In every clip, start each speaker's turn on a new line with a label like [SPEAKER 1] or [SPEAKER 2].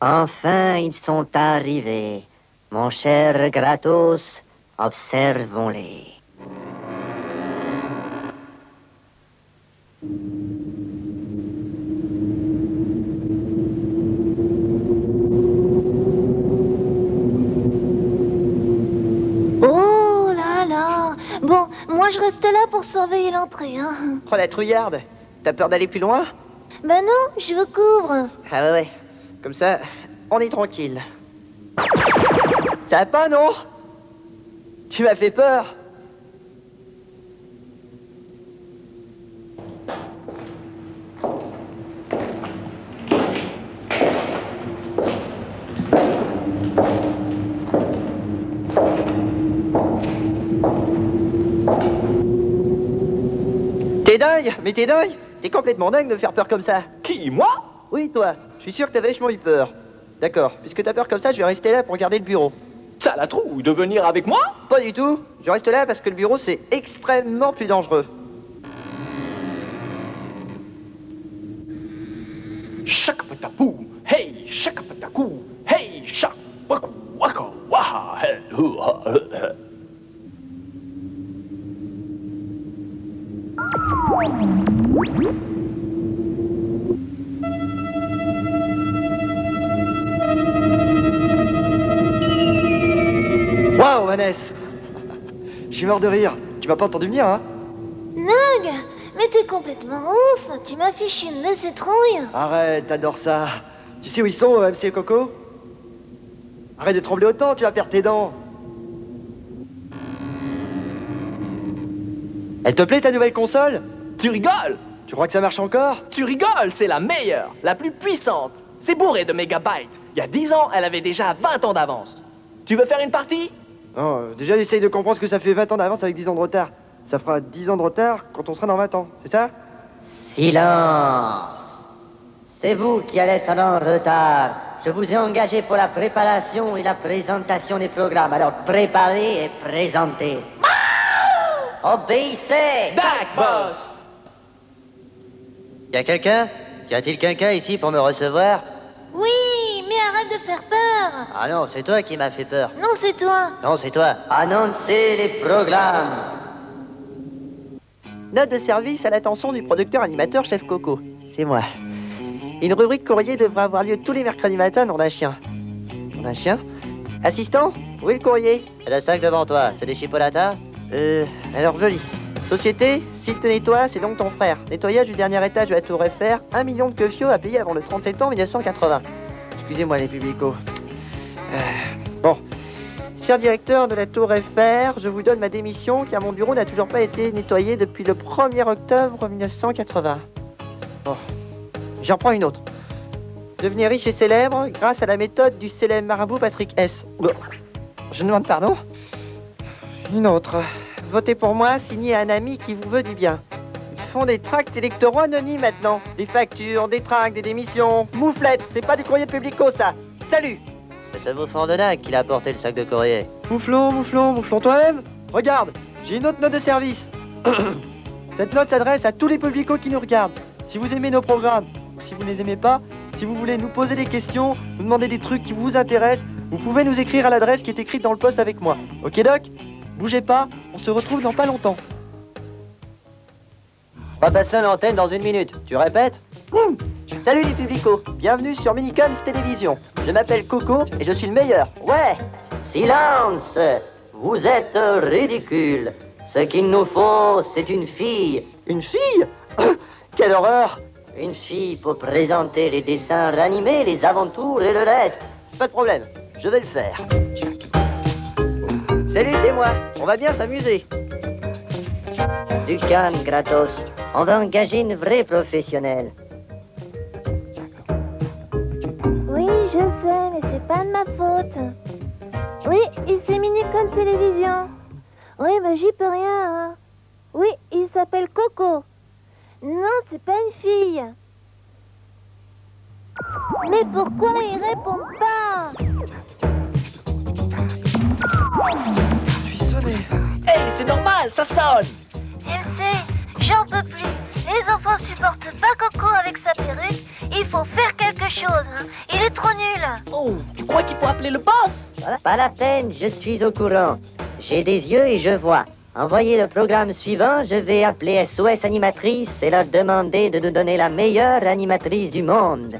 [SPEAKER 1] Enfin, ils sont arrivés. Mon cher Gratos, observons-les.
[SPEAKER 2] Oh là là Bon, moi je reste là pour surveiller l'entrée, hein.
[SPEAKER 3] Oh la trouillarde T'as peur d'aller plus loin?
[SPEAKER 2] Ben non, je vous couvre.
[SPEAKER 3] Ah ouais, ouais. Comme ça, on est tranquille. Ça va pas, non? Tu m'as fait peur. T'es dingue Mais t'es dingue. T'es complètement dingue de me faire peur comme ça.
[SPEAKER 4] Qui, moi?
[SPEAKER 3] Oui, toi. Je suis sûr que t'as vachement eu peur. D'accord. Puisque t'as peur comme ça, je vais rester là pour garder le bureau.
[SPEAKER 4] T'as la trouille de venir avec moi?
[SPEAKER 3] Pas du tout. Je reste là parce que le bureau, c'est extrêmement plus dangereux.
[SPEAKER 4] Chakapatapou, hey, chakapatakou, hey, chak, waku, waka, waha, hey, hu,
[SPEAKER 3] Waouh, Vanessa Je suis mort de rire. Tu m'as pas entendu venir, hein
[SPEAKER 2] Nug Mais t'es complètement ouf Tu m'as fiché une laissée trouille
[SPEAKER 3] Arrête, t'adores ça. Tu sais où ils sont, euh, MC et Coco Arrête de trembler autant, tu vas perdre tes dents. Elle te plaît ta nouvelle console
[SPEAKER 4] Tu rigoles
[SPEAKER 3] Tu crois que ça marche encore
[SPEAKER 4] Tu rigoles, c'est la meilleure, la plus puissante. C'est bourré de mégabytes. Il y a 10 ans, elle avait déjà 20 ans d'avance. Tu veux faire une partie?
[SPEAKER 3] Non, euh, déjà essaye de comprendre ce que ça fait 20 ans d'avance avec 10 ans de retard. Ça fera 10 ans de retard quand on sera dans 20 ans, c'est ça?
[SPEAKER 1] Silence C'est vous qui allez être en retard. Je vous ai engagé pour la préparation et la présentation des programmes. Alors préparez et présentez. Obéissez
[SPEAKER 4] Dac, boss
[SPEAKER 1] Y a quelqu'un? Y a-t-il quelqu'un ici pour me recevoir?
[SPEAKER 2] Oui, arrête de faire peur
[SPEAKER 1] Ah non, c'est toi qui m'as fait peur.
[SPEAKER 2] Non, c'est toi
[SPEAKER 1] Non, c'est toi. Annoncez les programmes.
[SPEAKER 3] Note de service à l'attention du producteur animateur Chef Coco. C'est moi. Une rubrique courrier devrait avoir lieu tous les mercredis matin dans un chien. Dans un chien Assistant Où est le courrier?
[SPEAKER 1] C'est le sac devant toi. C'est des chipolatas?
[SPEAKER 3] Euh, alors joli. Société, s'il te nettoie, c'est donc ton frère. Nettoyage du dernier étage de la tour Eiffel, 1 million de quefio à payer avant le 30 septembre 1980. Excusez-moi les publicos. Euh, bon. Cher directeur de la tour Eiffel, je vous donne ma démission car mon bureau n'a toujours pas été nettoyé depuis le 1er octobre 1980. Bon. J'en prends une autre. Devenez riche et célèbre grâce à la méthode du célèbre marabout Patrick S. Je demande pardon Une autre. Votez pour moi, signé un ami qui vous veut du bien. Font des tracts électoraux anonymes maintenant. Des factures, des tracts, des démissions. Mouflettes, c'est pas du courrier de publico ça. Salut
[SPEAKER 1] C'est ce bouffon de qui l'a porté le sac de courrier.
[SPEAKER 3] Mouflon, mouflon, mouflon toi-même Regarde, j'ai une autre note de service. Cette note s'adresse à tous les publicos qui nous regardent. Si vous aimez nos programmes, ou si vous ne les aimez pas, si vous voulez nous poser des questions, nous demander des trucs qui vous intéressent, vous pouvez nous écrire à l'adresse qui est écrite dans le poste avec moi. Ok Doc? Bougez pas, on se retrouve dans pas longtemps.
[SPEAKER 1] On va passer à l'antenne dans une minute. Tu répètes
[SPEAKER 3] Salut les publicos, bienvenue sur Minicoms Télévision. Je m'appelle Coco et je suis le meilleur. Ouais
[SPEAKER 1] Silence Vous êtes ridicule. Ce qu'il nous faut, c'est une fille.
[SPEAKER 3] Une fille Quelle horreur
[SPEAKER 1] Une fille pour présenter les dessins ranimés, les aventures et le reste.
[SPEAKER 3] Pas de problème, je vais le faire. Salut, c'est moi. On va bien s'amuser.
[SPEAKER 1] Du calme, Gratos. On va engager une vraie professionnelle.
[SPEAKER 2] Oui, je sais, mais c'est pas de ma faute. Oui, il s'est mini comme télévision. Oui, mais j'y peux rien. hein. Oui, il s'appelle Coco. Non, c'est pas une fille. Mais pourquoi il répond pas?
[SPEAKER 3] Je suis sonné.
[SPEAKER 4] Hey, c'est normal, ça sonne
[SPEAKER 2] MC, j'en peux plus. Les enfants supportent pas Coco avec sa perruque. Il faut faire quelque chose. hein. Il est trop nul.
[SPEAKER 4] Oh, tu crois qu'il faut appeler le boss?
[SPEAKER 1] Pas la peine, je suis au courant. J'ai des yeux et je vois. Envoyez le programme suivant, je vais appeler SOS Animatrice et leur demander de nous donner la meilleure animatrice du monde.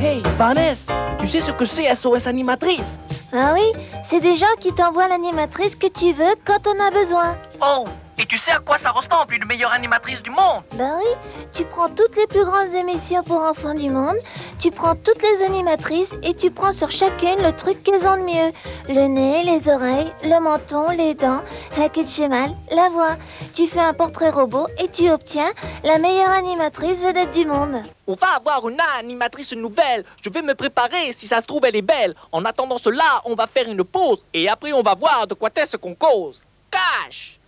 [SPEAKER 4] Hey, Vanessa, tu sais ce que c'est SOS animatrice?
[SPEAKER 2] Ah oui, c'est des gens qui t'envoient l'animatrice que tu veux quand on a besoin.
[SPEAKER 4] Oh, et tu sais à quoi ça ressemble une meilleure animatrice du monde?
[SPEAKER 2] Ben oui, tu prends toutes les plus grandes émissions pour enfants du monde, tu prends toutes les animatrices et tu prends sur chacune le truc qu'elles ont de mieux. Le nez, les oreilles, le menton, les dents, la queue de cheval, la voix. Tu fais un portrait robot et tu obtiens la meilleure animatrice vedette du monde.
[SPEAKER 4] On va avoir une animatrice nouvelle. Je vais me préparer si ça se trouve elle est belle. En attendant cela, on va faire une pause et après on va voir de quoi est-ce qu'on cause. Cash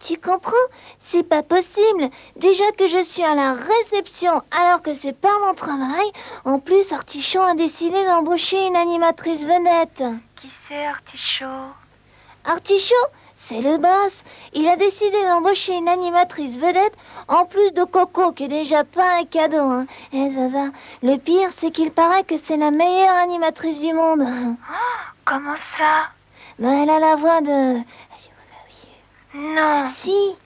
[SPEAKER 2] Tu comprends? C'est pas possible. Déjà que je suis à la réception alors que c'est pas mon travail. En plus, Artichaut a décidé d'embaucher une animatrice vedette.
[SPEAKER 5] Qui c'est Artichaut?
[SPEAKER 2] Artichaut, c'est le boss. Il a décidé d'embaucher une animatrice vedette en plus de Coco, qui est déjà pas un cadeau. Hein. Eh Zaza, le pire, c'est qu'il paraît que c'est la meilleure animatrice du monde.
[SPEAKER 5] Comment ça?
[SPEAKER 2] Ben, elle a la voix de...
[SPEAKER 5] Non,
[SPEAKER 2] Si.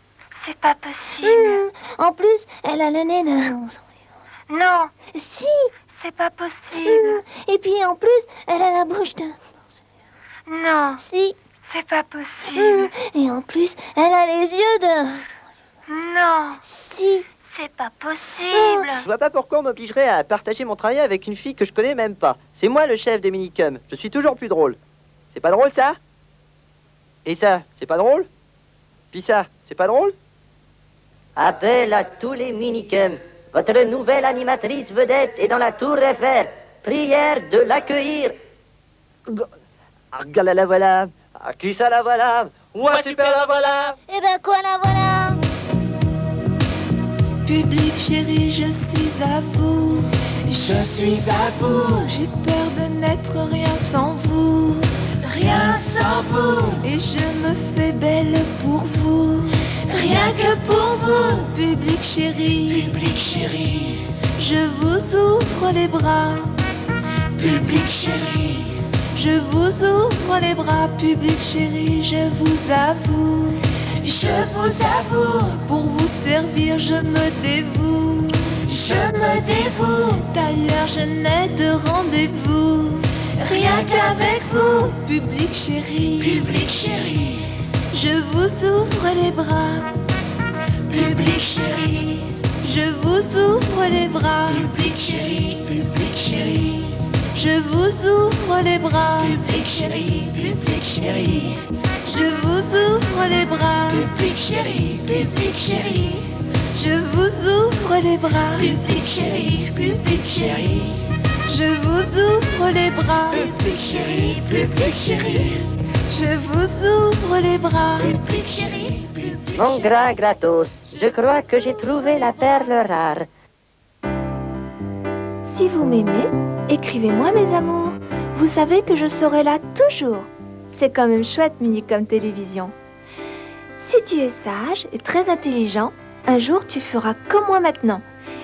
[SPEAKER 5] c'est pas possible.
[SPEAKER 2] Hmm. En plus, elle a le nez de...
[SPEAKER 5] Non,
[SPEAKER 2] Si.
[SPEAKER 5] c'est pas possible.
[SPEAKER 2] Hmm. Et puis en plus, elle a la bouche de...
[SPEAKER 5] Non,
[SPEAKER 2] Si.
[SPEAKER 5] c'est pas possible.
[SPEAKER 2] Hmm. Et en plus, elle a les yeux de...
[SPEAKER 5] Non,
[SPEAKER 2] Si.
[SPEAKER 5] c'est pas possible.
[SPEAKER 3] Je vois pas pourquoi on m'obligerait à partager mon travail avec une fille que je connais même pas. C'est moi le chef des minicums. Je suis toujours plus drôle. C'est pas drôle ça? Et ça, c'est pas drôle? Puis ça, c'est pas drôle
[SPEAKER 1] Appel à tous les minicums. Votre nouvelle animatrice vedette est dans la tour Eiffel. Prière de l'accueillir.
[SPEAKER 3] Ah, Regarde la voilà. Ah, qui ça la voilà Ouais, super la voilà
[SPEAKER 2] Eh ben quoi, la voilà
[SPEAKER 5] Public chéri, je suis à vous.
[SPEAKER 6] Je suis à vous,
[SPEAKER 5] J'ai peur de n'être rien sans vous.
[SPEAKER 6] Rien sans vous,
[SPEAKER 5] Et je me fais belle pour vous.
[SPEAKER 6] rien que pour vous.
[SPEAKER 5] Public chéri,
[SPEAKER 6] Public chéri,
[SPEAKER 5] je vous ouvre les bras.
[SPEAKER 6] public chéri,
[SPEAKER 5] Je vous ouvre les bras. Public chéri, je vous avoue.
[SPEAKER 6] je vous avoue,
[SPEAKER 5] Pour vous servir, je me dévoue.
[SPEAKER 6] je me dévoue,
[SPEAKER 5] D'ailleurs, je n'ai de rendez-vous.
[SPEAKER 6] Rien qu'avec vous.
[SPEAKER 5] Public chéri,
[SPEAKER 6] Public chéri,
[SPEAKER 5] je vous ouvre les bras.
[SPEAKER 6] public chéri,
[SPEAKER 5] Je vous ouvre les bras.
[SPEAKER 6] public chéri, public chéri,
[SPEAKER 5] Je vous ouvre les bras.
[SPEAKER 6] public chéri, public chéri,
[SPEAKER 5] Je vous ouvre les bras.
[SPEAKER 6] public chéri, public chéri,
[SPEAKER 5] Je vous ouvre les bras.
[SPEAKER 6] public chéri, public chéri,
[SPEAKER 5] Je vous ouvre les bras.
[SPEAKER 6] public chéri, public chéri,
[SPEAKER 5] Je vous ouvre les bras.
[SPEAKER 6] public chéri, public
[SPEAKER 1] Mon gras gratos, je crois que j'ai trouvé la perle rare.
[SPEAKER 2] Si vous m'aimez, écrivez-moi mes amours. Vous savez que je serai là toujours. C'est quand même chouette, Mini comme télévision. Si tu es sage et très intelligent, un jour tu feras comme moi maintenant.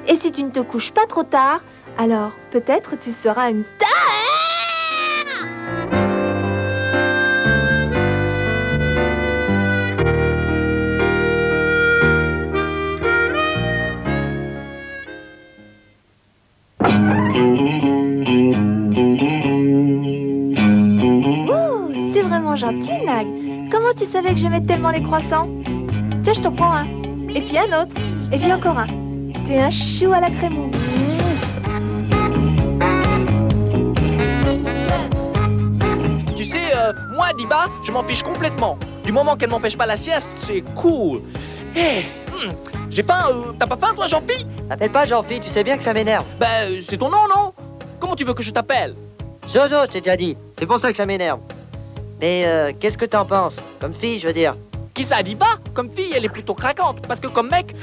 [SPEAKER 2] Et si tu ne te couches pas trop tard, alors peut-être tu seras une star. C'est vraiment gentil, Nag. Comment tu savais que j'aimais tellement les croissants? Tiens, je t'en prends un. Et puis un autre. Et puis encore un. T'es un chou à la crémou.
[SPEAKER 4] Euh, moi, Diba, je m'en fiche complètement. Du moment qu'elle m'empêche pas la sieste, c'est cool. Hé, hum, j'ai faim. euh, T'as pas faim, toi, Jean-Phi
[SPEAKER 3] Appelle pas Jean-Phi, tu sais bien que ça m'énerve.
[SPEAKER 4] Ben, c'est ton nom, non? Comment tu veux que je t'appelle?
[SPEAKER 3] Jojo, je t'ai déjà dit. C'est pour ça que ça m'énerve. Mais euh, qu'est-ce que t'en penses? Comme fille, je veux dire.
[SPEAKER 4] Qui ça, Diba? Comme fille, elle est plutôt craquante. Parce que comme mec,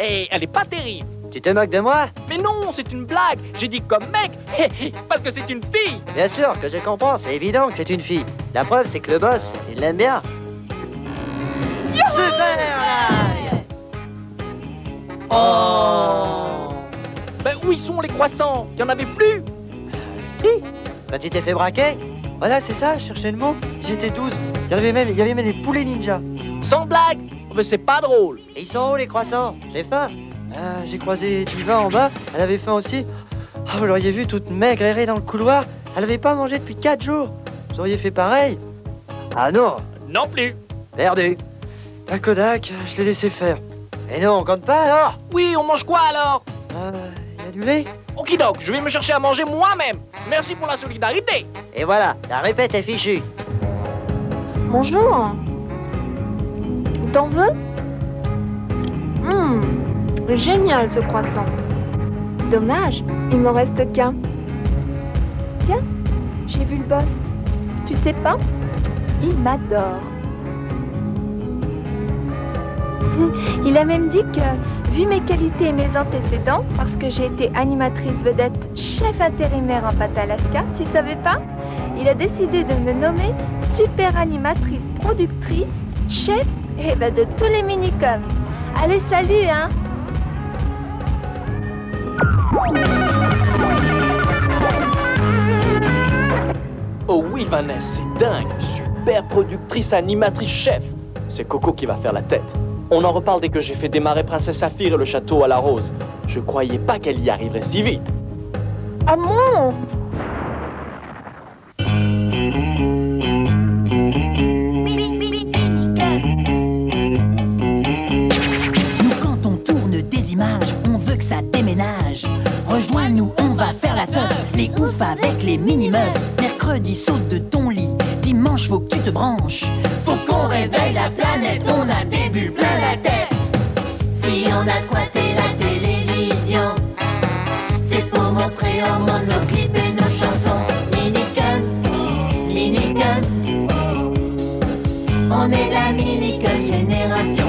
[SPEAKER 4] eh, elle est pas terrible.
[SPEAKER 3] Tu te moques de moi?
[SPEAKER 4] Mais non, c'est une blague. J'ai dit comme mec, hé, parce que c'est une fille.
[SPEAKER 3] Bien sûr que je comprends, c'est évident que c'est une fille. La preuve, c'est que le boss, il l'aime bien. Super là Oh
[SPEAKER 4] Ben où ils sont les croissants? Il en avait plus
[SPEAKER 3] Si Quand tu t'es fait braquer Voilà, c'est ça, je cherchais le mot. Ils étaient 12. Il y avait même, il y avait même des poulets ninja.
[SPEAKER 4] Sans blague Mais c'est pas drôle
[SPEAKER 3] Et ils sont où les croissants? J'ai faim. Ah, j'ai croisé Diva en bas, elle avait faim aussi. Ah, vous l'auriez vu toute maigre errer dans le couloir. Elle avait pas mangé depuis 4 jours. Vous auriez fait pareil Ah non,
[SPEAKER 4] Non plus
[SPEAKER 3] perdu. La Kodak, je l'ai laissé faire. Et non, on compte pas alors
[SPEAKER 4] Oui, on mange quoi alors
[SPEAKER 3] Ah, y a du lait
[SPEAKER 4] Okidok, je vais me chercher à manger moi-même Merci pour la solidarité
[SPEAKER 3] Et voilà, la répète est fichue.
[SPEAKER 5] Bonjour. T'en veux Hum, génial ce croissant. Dommage, il m'en reste qu'un. Tiens, j'ai vu le boss. Tu sais pas? Il m'adore. Il a même dit que, vu mes qualités et mes antécédents, parce que j'ai été animatrice vedette chef intérimaire en Pat-Alaska, tu savais pas? Il a décidé de me nommer super animatrice productrice, chef et ben de tous les minicoms. Allez, salut, hein
[SPEAKER 4] Oh oui Vanessa, c'est dingue Super productrice, animatrice, chef C'est Coco qui va faire la tête. On en reparle dès que j'ai fait démarrer Princesse Saphir et le château à la rose. Je croyais pas qu'elle y arriverait si vite.
[SPEAKER 5] Ah
[SPEAKER 7] Nous, quand on tourne des images, on veut que ça déménage. Rejoins-nous, on va faire la teuf, les oufs avec les mini-meufs. Mercredi, saute de ton lit. Dimanche, faut que tu te branches. Faut qu'on réveille la planète, on a des bulles plein la tête.
[SPEAKER 6] Si on a squatté la télévision, c'est pour montrer au monde nos clips et nos chansons. Minicums, minicums, on est la minicum génération. Minicums,